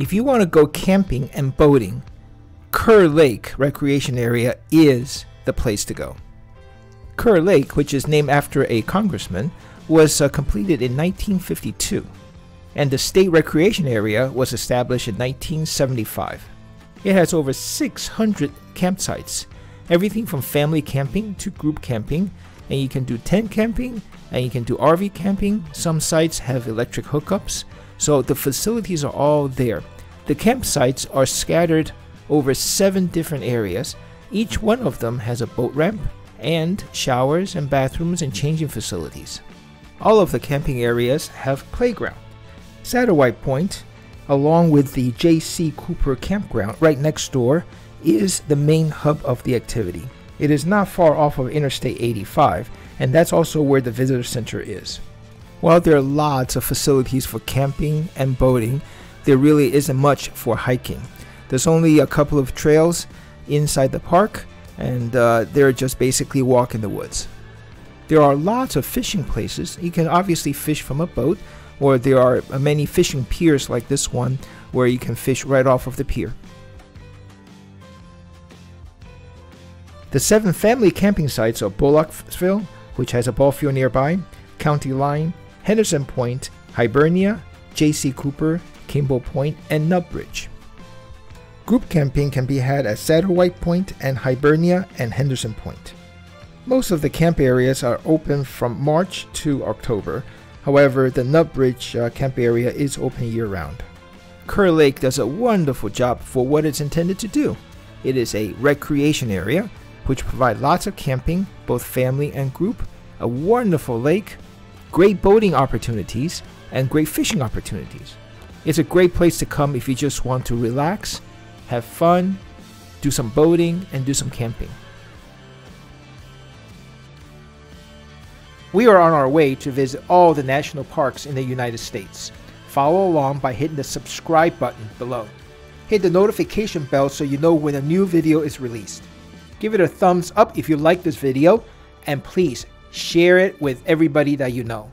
If you want to go camping and boating, Kerr Lake Recreation Area is the place to go. Kerr Lake, which is named after a congressman, was uh, completed in 1952, and the state recreation area was established in 1975. It has over 600 campsites, everything from family camping to group camping, and you can do tent camping and you can do RV camping. Some sites have electric hookups, so the facilities are all there. The campsites are scattered over seven different areas. Each one of them has a boat ramp and showers and bathrooms and changing facilities. All of the camping areas have playground. Satterwhite Point, along with the J.C. Cooper campground right next door, is the main hub of the activity. It is not far off of Interstate 85, and that's also where the visitor center is. While there are lots of facilities for camping and boating, there really isn't much for hiking. There's only a couple of trails inside the park, and uh, they're just basically walk in the woods. There are lots of fishing places. You can obviously fish from a boat, or there are many fishing piers like this one where you can fish right off of the pier. The seven family camping sites are Bullocksville, which has a ball field nearby, County Line, Henderson Point, Hibernia, J.C. Cooper, Kimball Point, and Nubbridge. Group camping can be had at Satterwhite Point and Hibernia and Henderson Point. Most of the camp areas are open from March to October. However, the Nubbridge uh, camp area is open year round. Kerr Lake does a wonderful job for what it's intended to do. It is a recreation area which provides lots of camping, both family and group, a wonderful lake, great boating opportunities, and great fishing opportunities. It's a great place to come if you just want to relax, have fun, do some boating, and do some camping. We are on our way to visit all the national parks in the United States. Follow along by hitting the subscribe button below. Hit the notification bell so you know when a new video is released. Give it a thumbs up if you like this video, and please share it with everybody that you know.